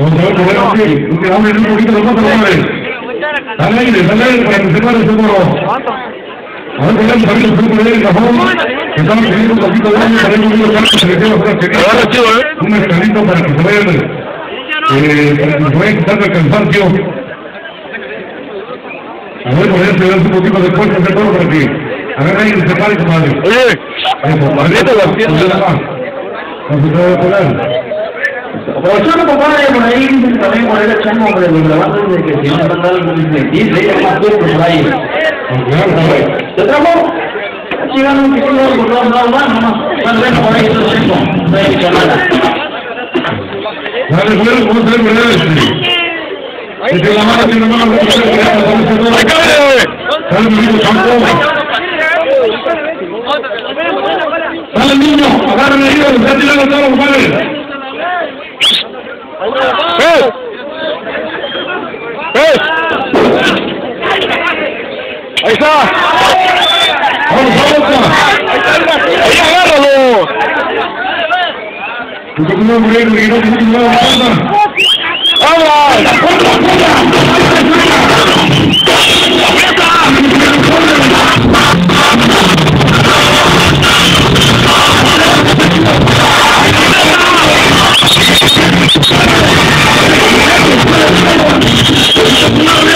vengo a ver de que un un de de. Eh. Vamos a ver, aquí, que hablen un poquito los otros, hombre. Dale aire, dale aire para que se pare ese moro. El grupo de cajón, que estamos teniendo un poquito de el único carro se le queda una un escalito para que se vaya, eh, para que se vaya quitando el cansancio. A ver, por eso, un poquito de fuerza, de todo para que, a ver, ahí se pare, compadre. Oye, Eso, poner. Aprovechando, compadre, por ahí también por ahí el chango, hombre, los levantes de que si no están dando un incentiv, le llaman más tiempo por ahí. ¿Te trajo? Llegando un poquito por todos lados, más, nomás. Más bueno por ahí. No hay que nada. Dale, bueno, ¿cómo se le puede decir? Es que la mano tiene la mano, no se puede hacer. ¡Acábale! Dale, mi hijo, campo. Dale, niño, agárrame ahí, está tirando todo, compadre. ¡Eh! ¡Eh! ¡Ahí está! Vamos, vamos, ¡Ahí agárralo! Tú no